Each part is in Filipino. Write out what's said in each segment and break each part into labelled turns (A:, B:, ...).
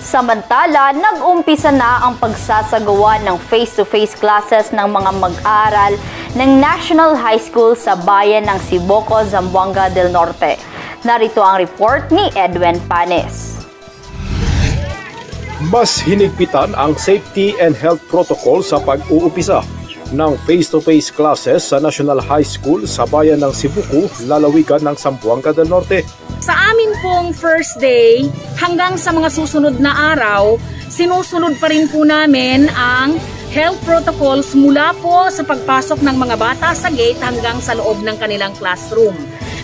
A: Samantala, nag-umpisa na ang pagsasagawa ng face-to-face classes ng mga mag-aaral ng National High School sa bayan ng Siboco, Zamboanga del Norte. Narito ang report ni Edwin Panes.
B: Mas hinigpitan ang safety and health protocol sa pag-uumpisa ng face-to-face classes sa National High School sa bayan ng Sibuco, lalawigan ng Zamboanga del Norte.
C: Sa amin pong first day, hanggang sa mga susunod na araw, sinusunod pa rin po namin ang health protocols mula po sa pagpasok ng mga bata sa gate hanggang sa loob ng kanilang classroom.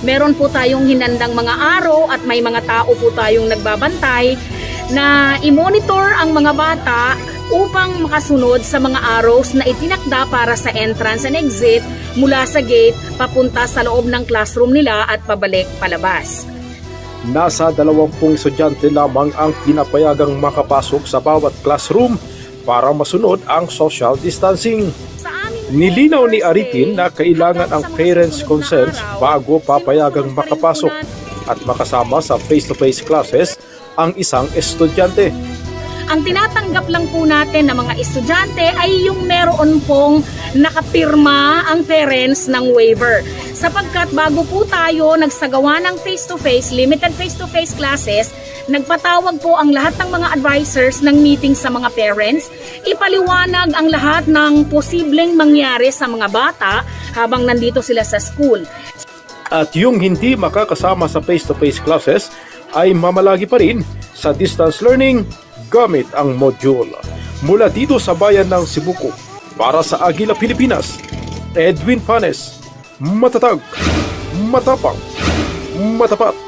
C: Meron po tayong hinandang mga araw at may mga tao po tayong nagbabantay na i-monitor ang mga bata upang makasunod sa mga arrows na itinakda para sa entrance and exit mula sa gate papunta sa loob ng classroom nila at pabalik palabas.
B: Nasa dalawampung estudyante lamang ang pinapayagang makapasok sa bawat classroom para masunod ang social distancing. Nilinaw ni Aritin na kailangan ang parents' consents bago papayagang makapasok at makasama sa face-to-face classes ang isang estudyante.
C: Ang tinatanggap lang po natin ng mga estudyante ay yung meron pong nakapirma ang parents ng waiver. Sapagkat bago po tayo nagsagawa ng face-to-face, limited face-to-face classes, nagpatawag po ang lahat ng mga advisors ng meeting sa mga parents, ipaliwanag ang lahat ng posibleng mangyari sa mga bata habang nandito sila sa school.
B: At yung hindi makakasama sa face-to-face classes ay mamalagi pa rin sa distance learning gamit ang module. Mula dito sa bayan ng Sibuco, para sa Agila Pilipinas, Edwin Panes, またたウまたパンまたパン